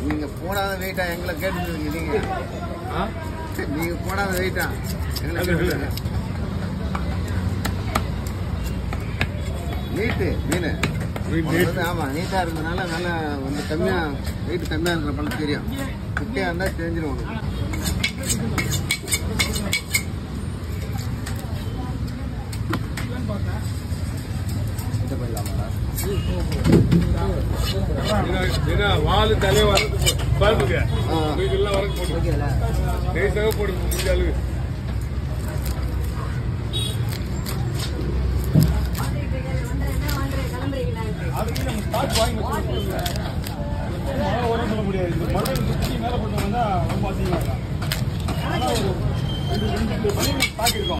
நீங்க போடாத வெயிட்டா எங்களை கேட்டு நீங்க? நீங்க போடாத வெயிட்டா எங்களை கேட்டுருக்கீங்க. நீட்டு மீன் ஆமா நீட்டா இருந்ததுனால நல்லா வந்து கம்மியா வெயிட் கம்மியா இருக்கிற பழம் தெரியும் குட்டியா இருந்தா தெரிஞ்சிடும் உனக்கு போயிடலாமா வாலு தலையை வரது பருப்புங்க எல்லாம் வரக்கு போட்டு போட்டு முடிஞ்ச அளவு. மறுபடியும் மேல போட்டு வந்தா ரொம்ப அதிகமாக